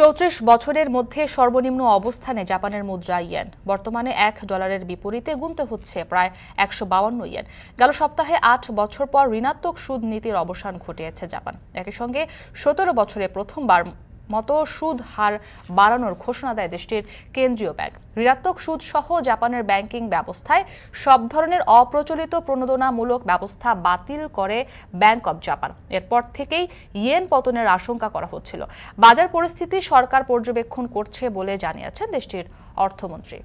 চৌত্রিশ বছরের মধ্যে সর্বনিম্ন অবস্থানে জাপানের মুদ্রা ইয়েন। বর্তমানে এক ডলারের বিপরীতে গুনতে হচ্ছে প্রায় একশো বাউান্ন ইয়েন। গেল সপ্তাহে আট বছর পর ঋণাত্মক সুদ নীতির অবসান ঘটিয়েছে জাপান। একই সঙ্গে সতেরো বছরে প্রথমবার মতো সুদ হার বাড়ানোর ঘোষণা দেয় দেশটির কেন্দ্রীয় ব্যাংক। ঋণাত্মক সুদ সহ জাপানের ব্যাংকিং ব্যবস্থায় সব ধরনের অপ্রচলিত প্রণোদনামূলক ব্যবস্থা বাতিল করে ব্যাংক অব জাপান এরপর থেকেই ইয়েন পতনের আশঙ্কা করা হচ্ছিল। বাজার পরিস্থিতি সরকার পর্যবেক্ষণ করছে বলে জানিয়েছেন দেশটির অর্থমন্ত্রী।